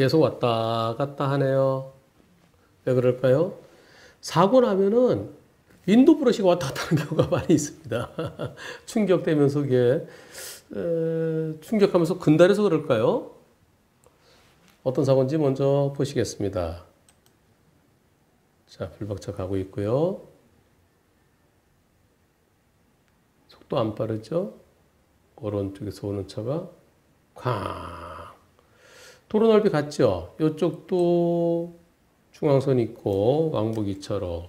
계속 왔다 갔다 하네요. 왜 그럴까요? 사고 나면은 윈도 브러시가 왔다 갔다 하는 경우가 많이 있습니다. 충격되면서 이게 에, 충격하면서 근달해서 그럴까요? 어떤 사고인지 먼저 보시겠습니다. 자, 불박차 가고 있고요. 속도 안 빠르죠? 오른쪽에서 오는 차가 쾅. 도로 넓이 같죠? 이쪽도 중앙선 있고 왕복 2차로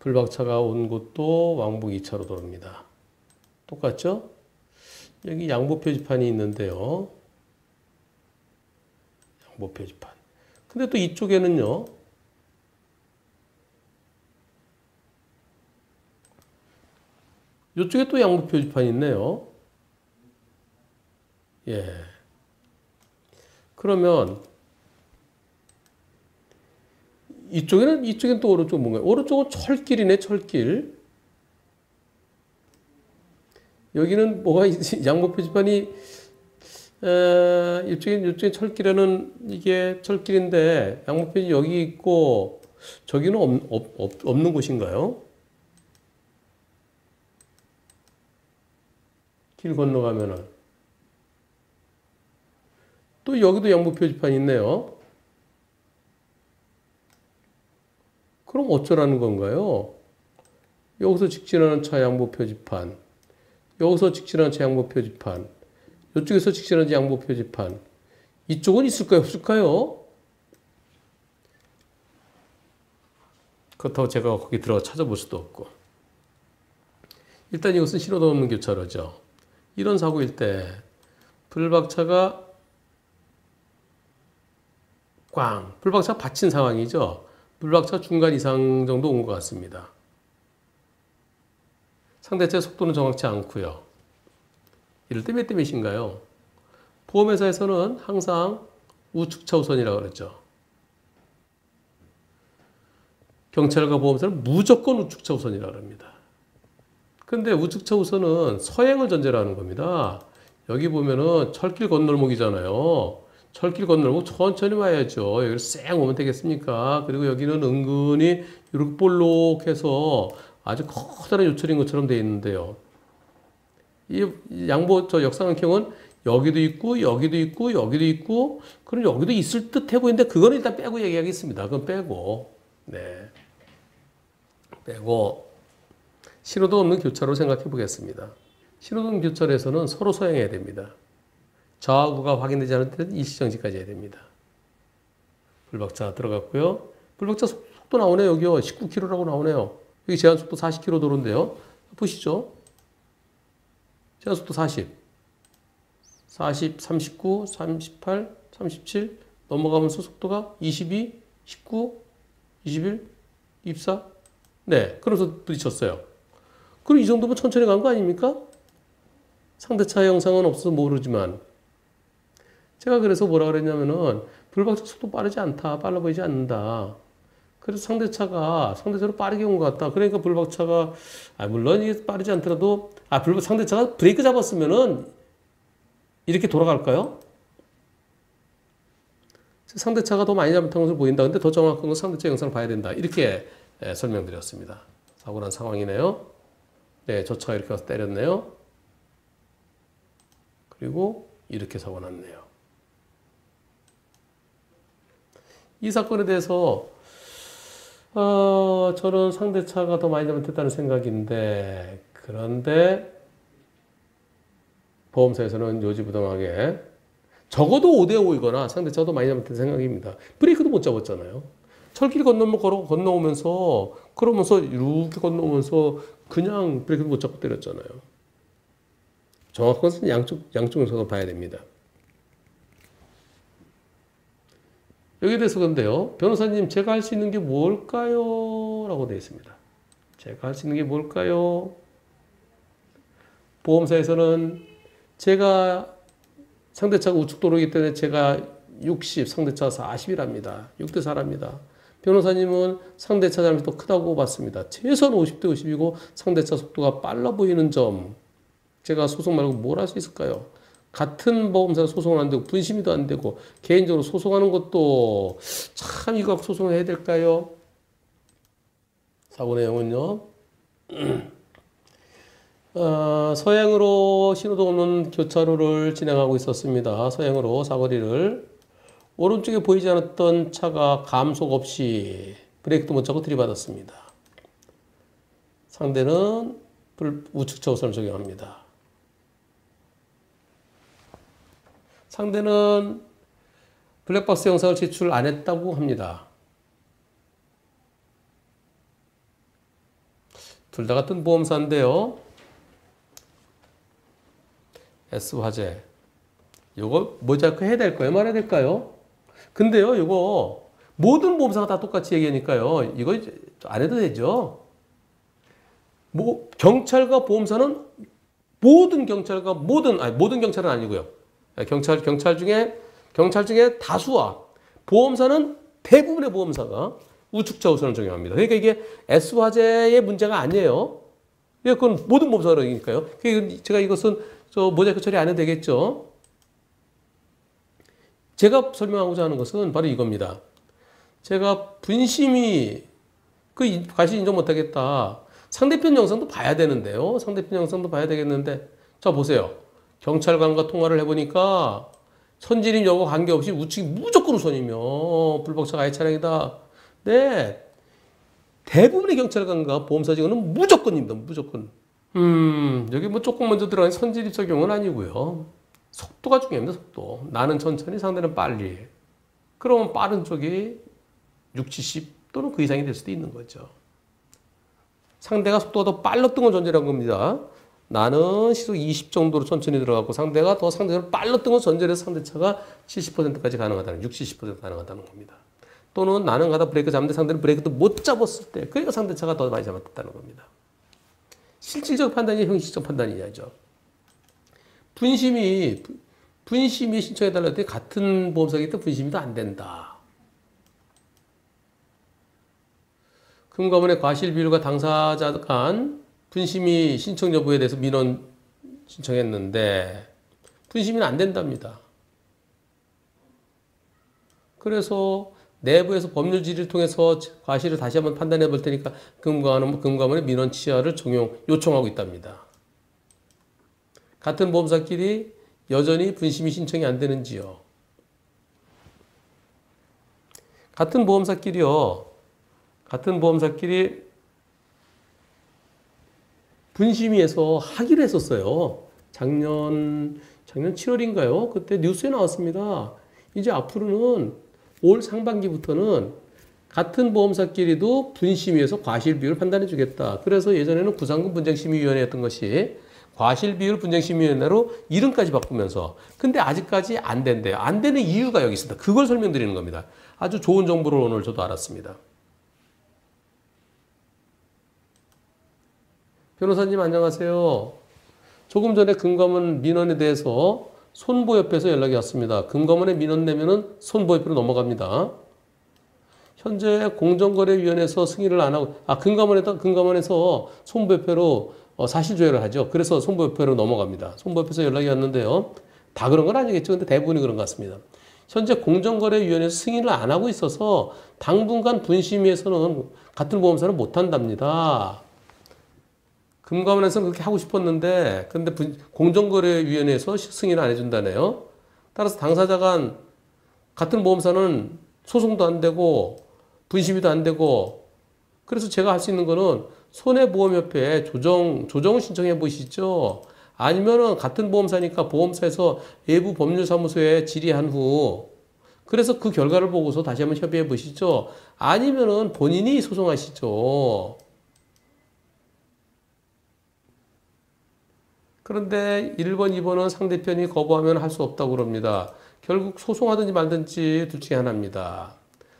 불박차가 온 곳도 왕복 2차로 도로입니다. 똑같죠? 여기 양보 표지판이 있는데요. 양보 표지판. 근데 또 이쪽에는요. 이쪽에 또 양보 표지판이 있네요. 예. 그러면 이쪽에는 이쪽엔 또 오른쪽 뭔가요? 오른쪽은 철길이네, 철길. 여기는 뭐가? 양보 표지판이 에, 이쪽엔 이쪽에 철길에는 이게 철길인데 양보 표지 여기 있고 저기는 없, 없, 없, 없는 곳인가요? 길 건너가면은 또 여기도 양보 표지판 있네요. 그럼 어쩌라는 건가요? 여기서 직진하는 차 양보 표지판, 여기서 직진하는 차 양보 표지판, 이쪽에서 직진하는 차 양보 표지판. 이쪽은 있을까요? 없을까요? 그렇다고 제가 거기 들어가 찾아볼 수도 없고. 일단 이것은 신호도 없는 교차로죠. 이런 사고일 때 불박차가 꽝, 불박차 받친 상황이죠. 불박차 중간 이상 정도 온 것 같습니다. 상대차의 속도는 정확치 않고요. 이럴 때몇대 몇인가요? 보험회사에서는 항상 우측 차 우선이라고 그러죠. 경찰과 보험사는 무조건 우측 차 우선이라고 합니다. 근데 우측 차 우선은 서행을 전제로 하는 겁니다. 여기 보면은 철길 건널목이잖아요. 철길 건널고 천천히 와야죠. 여기를 쌩 오면 되겠습니까? 그리고 여기는 은근히 이렇게 볼록해서 아주 커다란 요철인 것처럼 되어 있는데요. 이 양보 저 역상한경은 여기도 있고 여기도 있고 여기도 있고 그럼 여기도 있을 듯해 보이는데 그거는 일단 빼고 얘기하겠습니다. 그건 빼고 네 빼고 신호도 없는 교차로 생각해 보겠습니다. 없는 교차로에서는 서로 서행해야 됩니다. 좌우가 확인되지 않을 때는 일시정지까지 해야 됩니다. 불박차 들어갔고요. 불박차 속도 나오네요. 여기요. 19km라고 나오네요. 여기 제한속도 40km 도로인데요. 보시죠. 제한속도 40. 40, 39, 38, 37 넘어가면서 속도가 22, 19, 21, 24. 네. 그래서 부딪혔어요. 그럼 이 정도면 천천히 간 거 아닙니까? 상대차 영상은 없어서 모르지만 제가 그래서 뭐라 그랬냐면은 불박차 속도 빠르지 않다. 빨라 보이지 않는다. 그래서 상대차가 상대차로 빠르게 온 것 같다. 그러니까 불박차가 아 물론 이게 빠르지 않더라도 아 불박 상대차가 브레이크 잡았으면은 이렇게 돌아갈까요? 상대차가 더 많이 잘못한 것으로 보인다. 근데 더 정확한 건 상대차 영상을 봐야 된다. 이렇게 예, 설명드렸습니다. 사고 난 상황이네요. 네, 저 차가 이렇게 와서 때렸네요. 그리고 이렇게 사고 났네요. 이 사건에 대해서 어, 저는 상대차가 더 많이 잘못했다는 생각인데 그런데 보험사에서는 요지부동하게 적어도 5대5이거나 상대차가 더 많이 잘못했다는 생각입니다. 브레이크도 못 잡았잖아요. 철길 건너면 걸어 건너오면서 그러면서 이렇게 건너오면서 그냥 브레이크도 못 잡고 때렸잖아요. 정확한 것은 양쪽 양쪽 영상을 봐야 됩니다. 여기에 대해서 근데요, 변호사님, 제가 할 수 있는 게 뭘까요? 라고 되어 있습니다. 제가 할 수 있는 게 뭘까요? 보험사에서는 제가 상대차가 우측 도로이기 때문에 제가 60, 상대차 40이랍니다. 6대 4랍니다. 변호사님은 상대차 잘못이 더 크다고 봤습니다. 최소한 50대 50이고 상대차 속도가 빨라 보이는 점. 제가 소송 말고 뭘 할 수 있을까요? 같은 보험사 소송은 안 되고 분심이도 안 되고 개인적으로 소송하는 것도 참 이거 소송을 해야 될까요? 사고 내용은요. 어, 서행으로 신호등 없는 교차로를 진행하고 있었습니다. 서행으로 사거리를 오른쪽에 보이지 않았던 차가 감속 없이 브레이크도 못 잡고 들이받았습니다. 상대는 불, 우측 차 우선을 적용합니다. 상대는 블랙박스 영상을 제출 안 했다고 합니다. 둘 다 같은 보험사인데요. S화재. 이거 모자이크 해야 될까요? 말아야 될까요? 근데요, 이거 모든 보험사가 다 똑같이 얘기하니까요. 이거 안 해도 되죠. 뭐 경찰과 보험사는 모든 경찰과 모든 아니 모든 경찰은 아니고요. 경찰 경찰 중에 경찰 중에 다수와 보험사는 대부분의 보험사가 우측차 우선을 적용합니다. 그러니까 이게 S 화재의 문제가 아니에요. 예, 그건 모든 보험사라니까요. 제가 이것은 저 모자이크 처리 안 해도 되겠죠. 제가 설명하고자 하는 것은 바로 이겁니다. 제가 분심이 그 과실 인정 못하겠다. 상대편 영상도 봐야 되는데요. 상대편 영상도 봐야 되겠는데 자 보세요. 경찰관과 통화를 해보니까 선진임 여부 관계없이 우측이 무조건 우선이며 불법차 가해 차량이다. 네. 대부분의 경찰관과 보험사 직원은 무조건입니다. 무조건. 음, 여기 뭐 조금 먼저 들어간 선진입 적용은 아니고요. 속도가 중요합니다. 속도. 나는 천천히 상대는 빨리. 그러면 빠른 쪽이 6, 70 또는 그 이상이 될 수도 있는 거죠. 상대가 속도가 더 빨랐던 걸 전제한 겁니다. 나는 시속 20 정도로 천천히 들어갔고 상대가 더 상대적으로 빨랐던 걸 전제해서 상대차가 70%까지 가능하다는 60, 70% 가능하다는 겁니다. 또는 나는 가다 브레이크 잡는데 상대는 브레이크도 못 잡았을 때 그러니까 상대차가 더 많이 잡았다는 겁니다. 실질적 판단이 형식적 판단이냐죠. 분심이 분심이 신청해달라 했더니 같은 보험사기 때문에 분심이 안 된다. 금감원의 과실 비율과 당사자 간 분심이 신청 여부에 대해서 민원 신청했는데 분심이 안 된답니다. 그래서 내부에서 법률 질의를 통해서 과실을 다시 한번 판단해 볼 테니까 금감원, 금감원의 민원 취하를 적용 요청하고 있답니다. 같은 보험사끼리 여전히 분심이 신청이 안 되는지요. 같은 보험사끼리요. 같은 보험사끼리 분심위에서 하기로 했었어요. 작년 작년 7월인가요? 그때 뉴스에 나왔습니다. 이제 앞으로는 올 상반기부터는 같은 보험사끼리도 분심위에서 과실 비율을 판단해 주겠다. 그래서 예전에는 구상금 분쟁심의위원회였던 것이 과실 비율 분쟁심의위원회로 이름까지 바꾸면서 근데 아직까지 안 된대요. 안 되는 이유가 여기 있습니다. 그걸 설명드리는 겁니다. 아주 좋은 정보를 오늘 저도 알았습니다. 변호사님 안녕하세요. 조금 전에 금감원 민원에 대해서 손보협회에서 연락이 왔습니다. 금감원에 민원 내면은 손보협회로 넘어갑니다. 현재 공정거래위원회에서 승인을 안 하고 아 금감원에다 금감원에서 손보협회로 어, 사실조회를 하죠. 그래서 손보협회로 넘어갑니다. 손보협회에서 연락이 왔는데요. 다 그런 건 아니겠죠. 근데 대부분이 그런 것 같습니다. 현재 공정거래위원회에서 승인을 안 하고 있어서 당분간 분심위에서는 같은 보험사를 못 한답니다. 금감원에서는 그렇게 하고 싶었는데 근데 공정거래위원회에서 승인을 안 해준다네요. 따라서 당사자 간 같은 보험사는 소송도 안 되고 분심이도 안 되고 그래서 제가 할 수 있는 거는 손해보험협회에 조정 조정을 신청해 보시죠. 아니면은 같은 보험사니까 보험사에서 외부 법률사무소에 질의한 후 그래서 그 결과를 보고서 다시 한번 협의해 보시죠. 아니면은 본인이 소송하시죠. 그런데 1번, 2번은 상대편이 거부하면 할 수 없다고 그럽니다. 결국 소송하든지 말든지 둘 중에 하나입니다.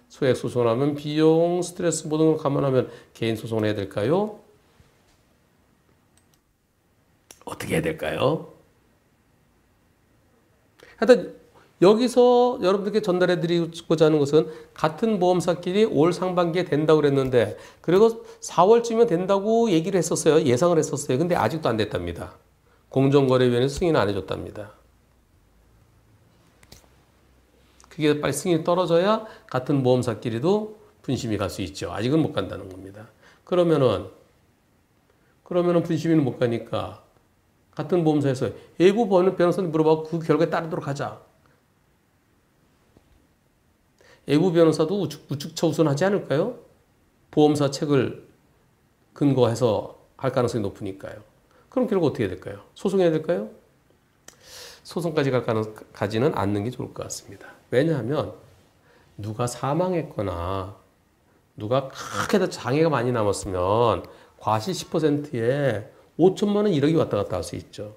소액 소송하면 비용, 스트레스 모든 걸 감안하면 개인 소송을 해야 될까요? 어떻게 해야 될까요? 하여튼 여기서 여러분들께 전달해 드리고자 하는 것은 같은 보험사끼리 올 상반기에 된다고 그랬는데 그리고 4월쯤이면 된다고 얘기를 했었어요. 예상을 했었어요. 근데 아직도 안 됐답니다. 공정거래위원회에서 승인 안 해줬답니다. 그게 빨리 승인이 떨어져야 같은 보험사끼리도 분심이 갈 수 있죠. 아직은 못 간다는 겁니다. 그러면은 그러면은 분심이는 못 가니까 같은 보험사에서 외부 변호사님 물어봐 그 결과에 따르도록 하자. 외부 변호사도 우측, 우측차 우선하지 않을까요? 보험사 책을 근거해서 할 가능성이 높으니까요. 그럼 결국 어떻게 될까요? 소송해야 될까요? 소송까지 갈 가능, 가지는 않는 게 좋을 것 같습니다. 왜냐하면 누가 사망했거나 누가 크게 장애가 많이 남았으면 과실 10%에 5천만 원 1억이 왔다 갔다 할 수 있죠.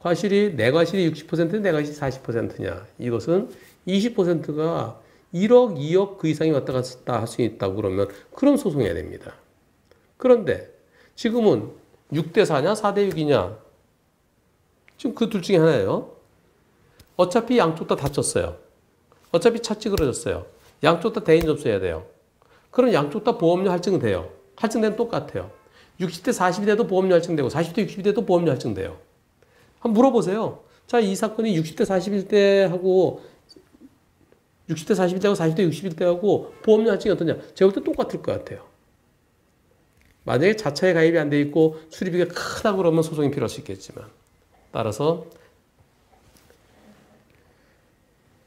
과실이 내 과실이 60%, 내 과실이 40%냐? 이것은 20%가 1억, 2억 그 이상이 왔다 갔다 할 수 있다고 그러면 그럼 소송해야 됩니다. 그런데 지금은 6대 4냐, 4대 6이냐? 지금 그 둘 중에 하나예요. 어차피 양쪽 다 다쳤어요. 어차피 차 찌그러졌어요. 양쪽 다 대인 접수해야 돼요. 그럼 양쪽 다 보험료 할증 돼요. 할증되면 똑같아요. 60대 40이 돼도 보험료 할증되고 40대 60이 돼도 보험료 할증돼요. 한번 물어보세요. 자, 이 사건이 60대 40일 때 하고 60대 40일 때하고 40대 60일 때하고 보험료 할증이 어떠냐? 제가 볼 때 똑같을 것 같아요. 만약에 자차에 가입이 안 돼 있고 수리비가 크다고 그러면 소송이 필요할 수 있겠지만 따라서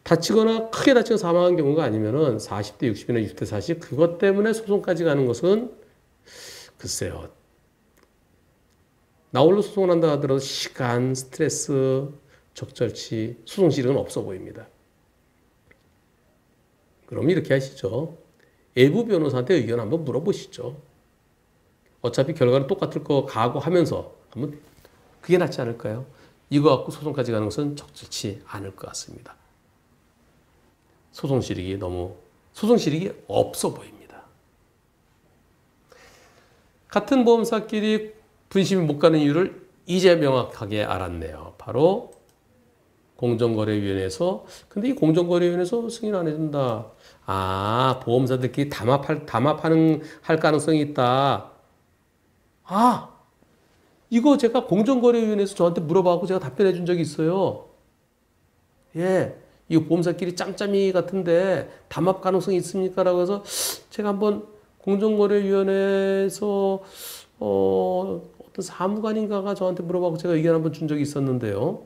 다치거나 크게 다치고 사망한 경우가 아니면은 40대 60이나 60대 40 그것 때문에 소송까지 가는 것은 글쎄요. 나홀로 소송을 한다 하더라도 시간, 스트레스, 적절치, 소송 실력은 없어 보입니다. 그럼 이렇게 하시죠. 외부 변호사한테 의견 한번 물어보시죠. 어차피 결과는 똑같을 거 각오하면서 한번 그게 낫지 않을까요? 이거 갖고 소송까지 가는 것은 적절치 않을 것 같습니다. 소송 실익이 너무 소송 실익이 없어 보입니다. 같은 보험사끼리 분심이 못 가는 이유를 이제 명확하게 알았네요. 바로 공정거래위원회에서 근데 이 공정거래위원회에서 승인 안 해준다. 아 보험사들끼리 담합할 담합하는 할 가능성이 있다. 아 이거 제가 공정거래위원회에서 저한테 물어봐고 제가 답변해 준 적이 있어요. 예. 이 보험사끼리 짬짬이 같은데 담합 가능성이 있습니까? 라고 해서 제가 한번 공정거래위원회에서 어, 어떤 사무관인가가 저한테 물어봐고 제가 의견 한번 준 적이 있었는데요.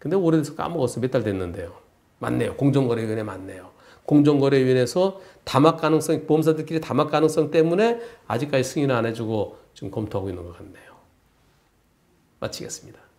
근데 오래돼서 까먹었어요. 몇 달 됐는데요. 맞네요. 공정거래위원회 맞네요. 공정거래위원회에서 담합 가능성, 보험사들끼리 담합 가능성 때문에 아직까지 승인 안 해주고 지금 검토하고 있는 것 같네요. 마치겠습니다.